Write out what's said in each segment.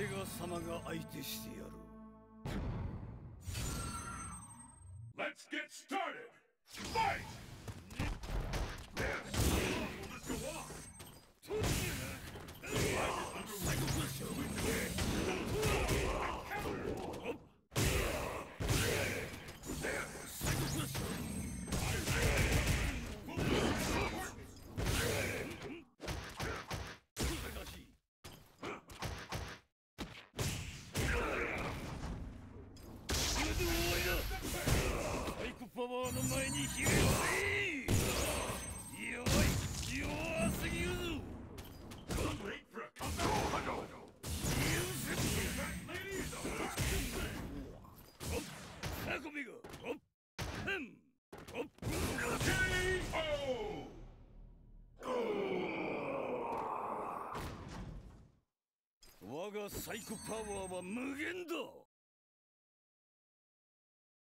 ベガ様が相手してやる Let's get started! Fight! の前にひれ伏せ弱い弱すぎるぞ Wait for a comeback! Ladies, タコミがおっへんおっ KO! 我がサイコパワーは無限だ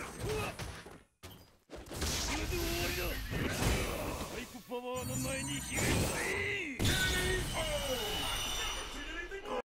よ。これで終わりだイプパワーの前にひれない。